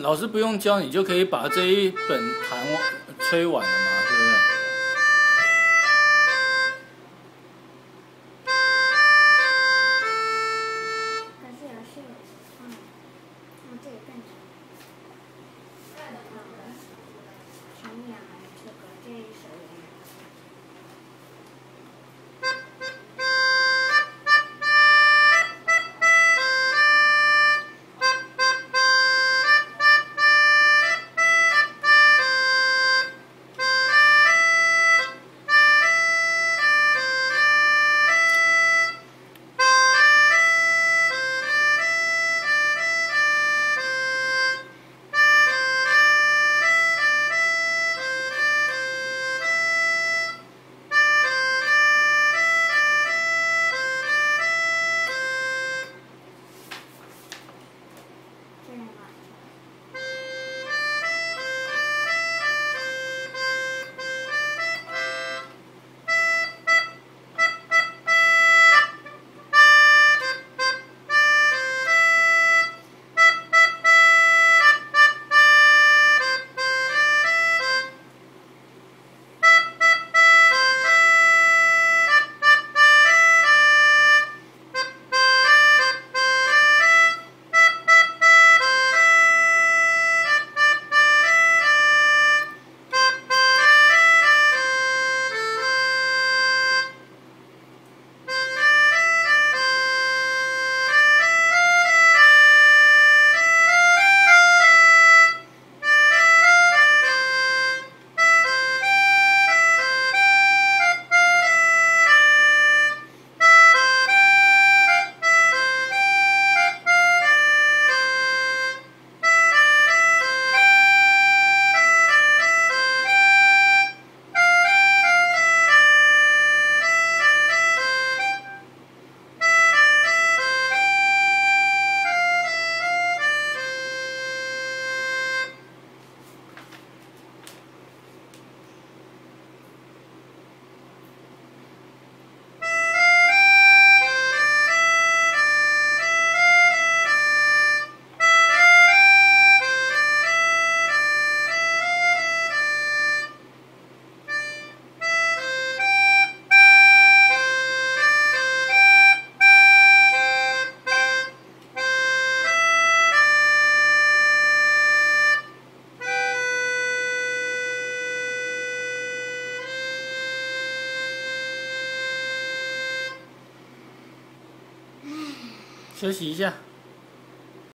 老师不用教，你就可以把这一本弹完吹完了嘛，是不是？休息一下。